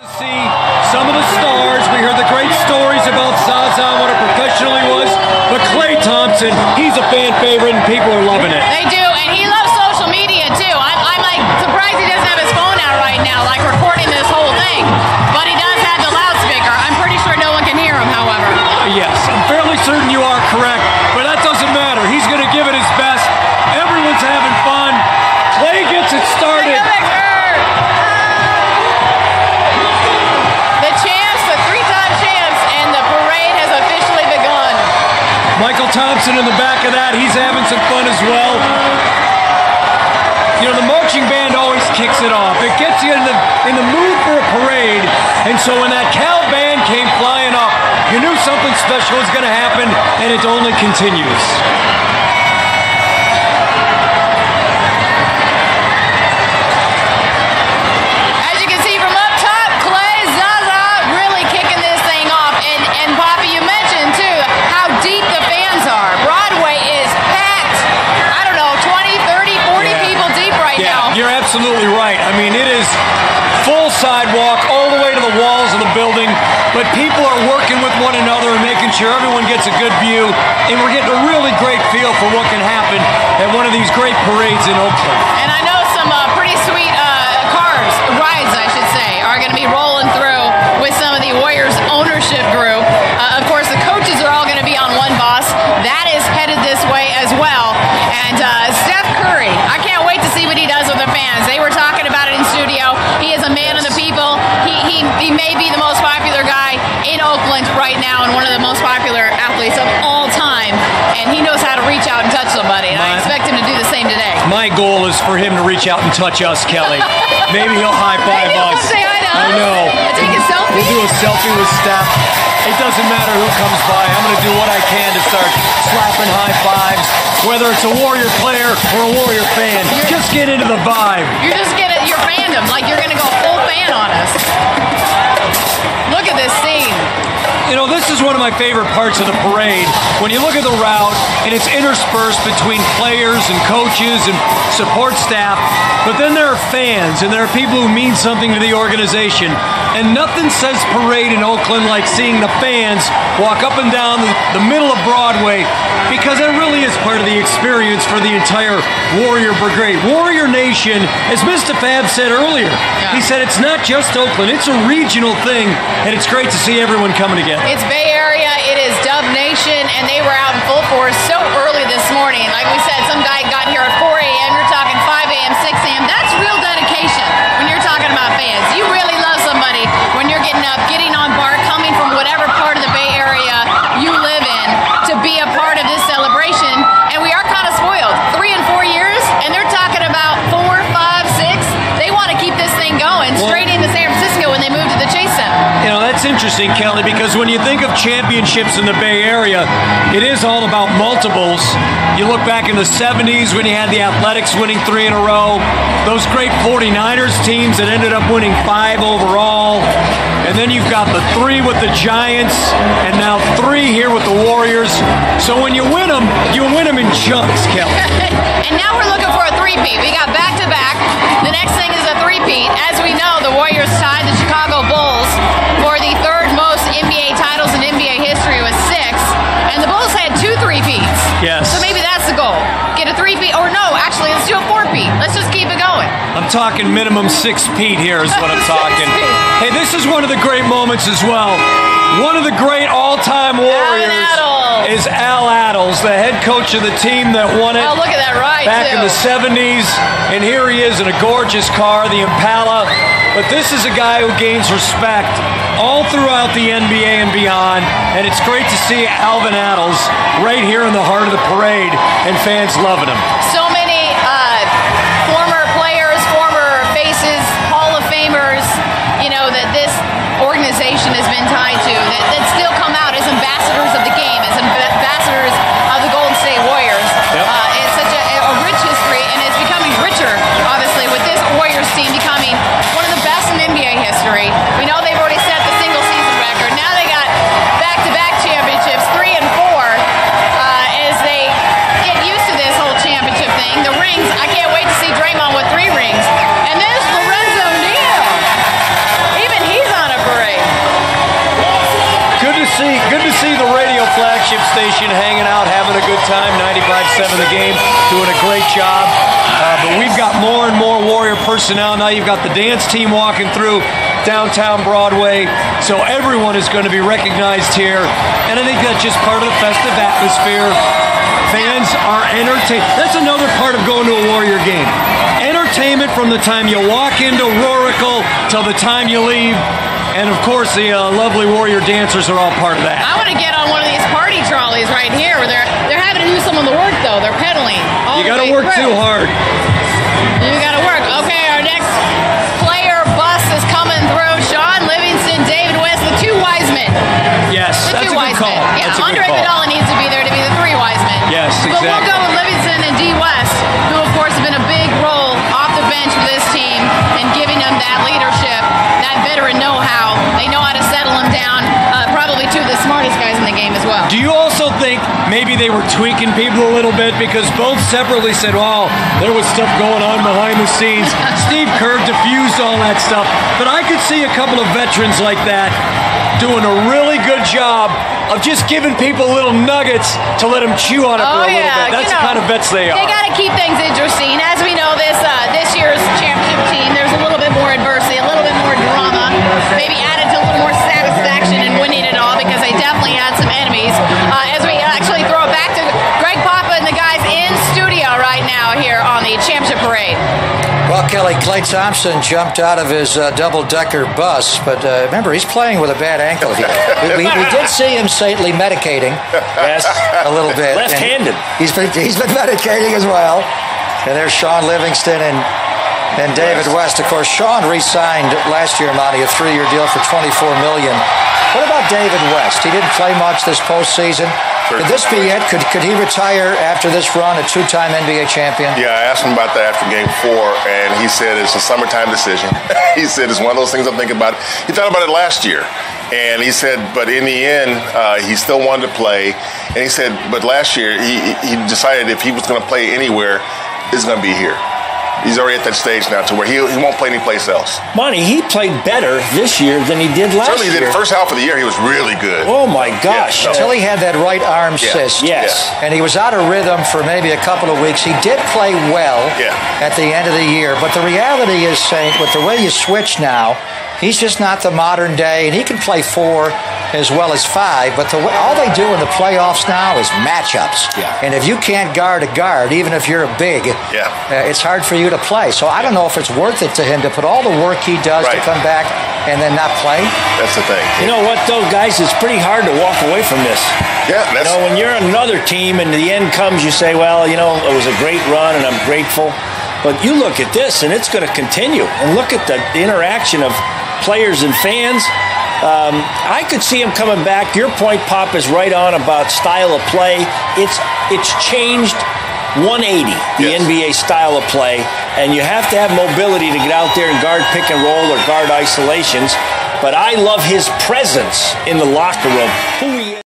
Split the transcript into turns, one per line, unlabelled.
see some of the stars. We heard the great stories about Zaza what a professional he was. But Klay Thompson, he's a fan favorite and people are loving it.
They do,
Mychal Thompson in the back of that, he's having some fun as well. You know, the marching band always kicks it off. It gets you in the in the mood for a parade. And so when that Cal band came flying up, you knew something special was going to happen, and it only continues. Sure everyone gets a good view, and we're getting a really great feel for what can happen at one of these great parades in Oakland.
And I know some uh, pretty sweet uh, cars, rides, I should say, are going to be rolling through with some of the Warriors ownership group. Uh, of course, the coaches are all going to be on one bus. That is headed this way as well. And and touch somebody. And I
My-
expect him to do the same today.
My goal is for him to reach out and touch us, Kelly. Maybe he'll high five us.
say hi to
I know.
Take a selfie.
We'll do a selfie with Steph. It doesn't matter who comes by. I'm going to do what I can to start slapping high fives, whether it's a Warrior player or a Warrior fan. Just get into the vibe.
You're just getting your fandom, like you're gonna go full fan on us.
You know, this is one of my favorite parts of the parade. When you look at the route, and it's interspersed between players and coaches and support staff, but then there are fans and there are people who mean something to the organization. And nothing says parade in Oakland like seeing the fans walk up and down the, middle of Broadway because it really is part of the experience for the entire Warrior Brigade. Warrior Nation, as Mr. Fab said earlier, he said it's not just Oakland, it's a regional thing, and it's great to see everyone coming together.
It's Bay Area, it is Dub Nation, and they were out in full force so early this morning. Like we said, some guy got here
interesting, Kelly, because when you think of championships in the Bay Area, it is all about multiples. You look back in the 70s when you had the Athletics winning three in a row, those great 49ers teams that ended up winning five overall. And then you've got the three with the Giants, and now three here with the Warriors. So when you win them, you win them in chunks, Kelly.
and now we're looking for a three-peat. We got back-to-back. The next thing is a three-peat. As we know, the Warriors tied the Chicago
talking minimum six feet here is what I'm talking. hey, this is one of the great moments as well. One of the great all-time warriors
Attles.
is Al Attles, the head coach of the team that won it
Oh, look at that ride,
back
too.
in the 70s. And here he is in a gorgeous car, the Impala. But this is a guy who gains respect all throughout the NBA and beyond. And it's great to see Alvin Attles right here in the heart of the parade and fans loving him.
so been tied to, that, that still come
hanging out, having a good time. 95-7 the game, doing a great job. Uh, but we've got more and more Warrior personnel now. You've got the dance team walking through downtown Broadway, so everyone is going to be recognized here, and I think that's just part of the festive atmosphere. Fans are entertained. That's another part of going to a Warrior game. Entertainment from the time you walk into Oracle till the time you leave. And of course, the uh, lovely Warrior dancers are all part of that.
I want to get on one of these party right here. Where they're they're having to do some of the work though. They're pedaling. all
You got to work
through.
too hard.
You got to work. Okay, our next player bus is coming through. Shaun Livingston, David West, the two wise men.
Yes,
The
that's
two
a good
wise
call.
men. Yeah, Andre. Iguodala needs to be there to be the three wise men.
Yes,
But we'll go with Livingston and D West,
tweaking people a little bit because both separately said, "Well, there was stuff going on behind the scenes." Steve Kerr diffused all that stuff, but I could see a couple of veterans like that doing a really good job of just giving people little nuggets to let them chew on it
Oh
for a little bit. That's
you
the kind of vets they are.
They got to keep things interesting. As we know, this uh,
Kelly, Klay Thompson jumped out of his uh, double-decker bus, but uh, remember, he's playing with a bad ankle here. we, we, we did see him saintly medicating
Yes.
a little bit.
Left-handed.
He's been, he's been medicating as well. And there's Shaun Livingston and and David West. Of course, Shaun re-signed last year, Monty, a three-year deal for 24 million. What about David West? He didn't play much this postseason. Could this be it? Could could he retire after this run, a two-time NBA champion?
Yeah, I asked him about that after game four, and he said it's a summertime decision. he said it's one of those things I'm thinking about. He thought about it last year, and he said, but in the end, uh, he still wanted to play. And he said, but last year, he, he decided if he was going to play anywhere, it's going to be here. He's already at that stage now to where he, he won't play anyplace else.
Monty, he played better this year than he did last
Certainly, he
year.
did. The first half of the year, he was really good.
oh my gosh.
Yeah, no.
Until he had that right arm
Yeah.
cyst.
Yes.
And he was out of rhythm for maybe a couple of weeks. He did play well
Yeah.
at the end of the year, but the reality is, Saint, with the way you switch now, he's just not the modern day, and he can play four as well as five. But the way, all they do in the playoffs now is matchups.
Yeah.
And if you can't guard a guard, even if you're a big,
Yeah.
uh, it's hard for you to play. So I don't know if it's worth it to him to put all the work he does to come back and then not play.
That's the thing.
You know what, though, guys? It's pretty hard to walk away from this.
Yeah,
You know, when you're another team and the end comes, you say, well, you know, it was a great run and I'm grateful. But you look at this and it's going to continue. And look at the interaction of players and fans. Um, I could see him coming back. Your point, Pop, is right on about style of play. It's it's changed 180 the
Yes.
NBA style of play, and you have to have mobility to get out there and guard pick and roll or guard isolations. But I love his presence in the locker room. Who he is.